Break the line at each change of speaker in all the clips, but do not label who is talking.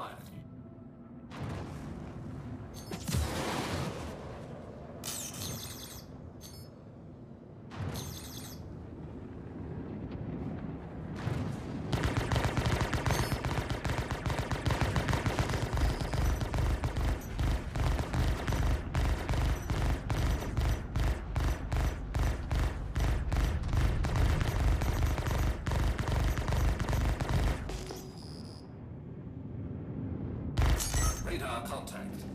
life. our contact.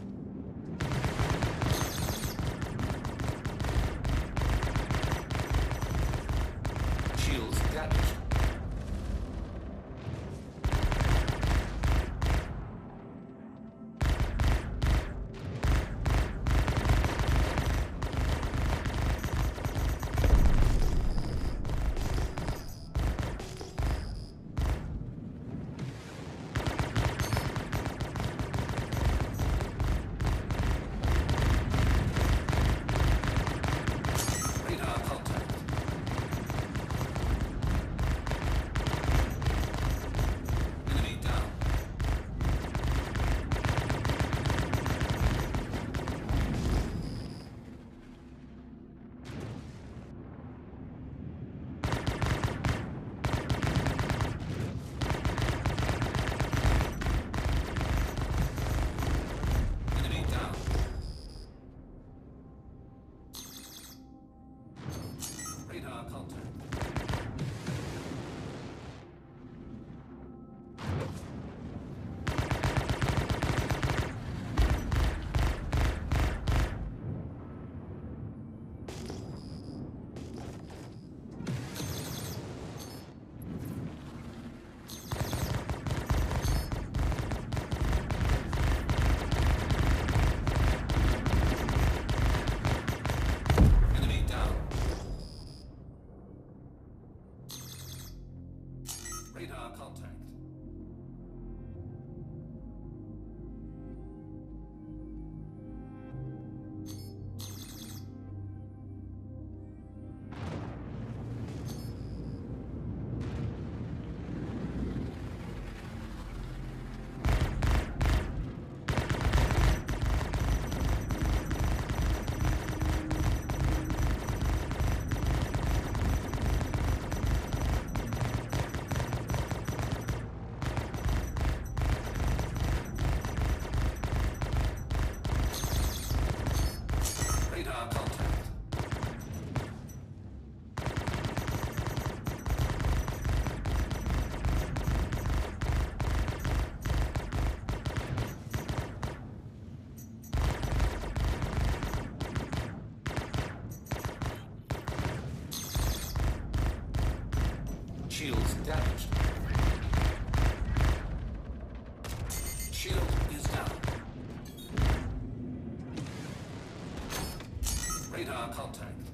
Contact. Shields damaged. Shield is down. Radar contact.